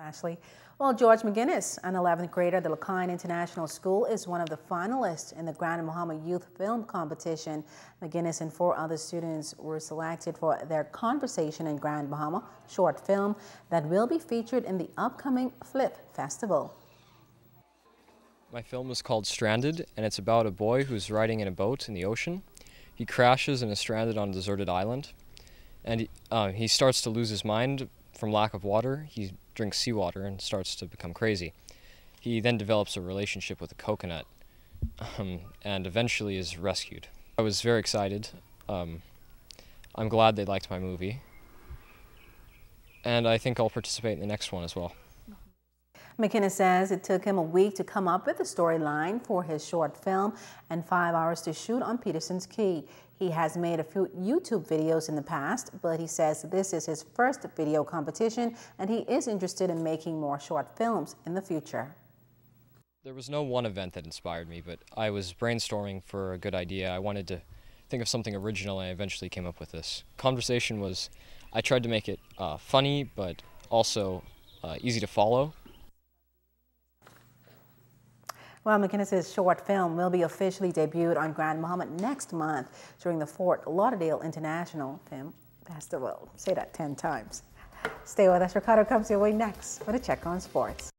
Ashley. Well, George McInnes, an 11th grader at the Lucaya International School, is one of the finalists in the Grand Bahama Youth Film Competition. McInnes and four other students were selected for their Conversation in Grand Bahama short film that will be featured in the upcoming FLIFF Festival. My film is called Stranded, and it's about a boy who's riding in a boat in the ocean. He crashes and is stranded on a deserted island, and he, uh, he starts to lose his mind from lack of water. He drinks seawater and starts to become crazy. He then develops a relationship with a coconut um, and eventually is rescued. I was very excited. Um, I'm glad they liked my movie. And I think I'll participate in the next one as well. McInnes says it took him a week to come up with a storyline for his short film and five hours to shoot on Peterson's Cay. He has made a few YouTube videos in the past, but he says this is his first video competition and he is interested in making more short films in the future. There was no one event that inspired me, but I was brainstorming for a good idea. I wanted to think of something original and I eventually came up with this. Conversation was, I tried to make it uh, funny, but also uh, easy to follow. Well, McInnes's short film will be officially debuted on Grand Bahama next month during the Fort Lauderdale International Film Festival. Say that 10 times. Stay with us. Ricardo comes your way next with a check on sports.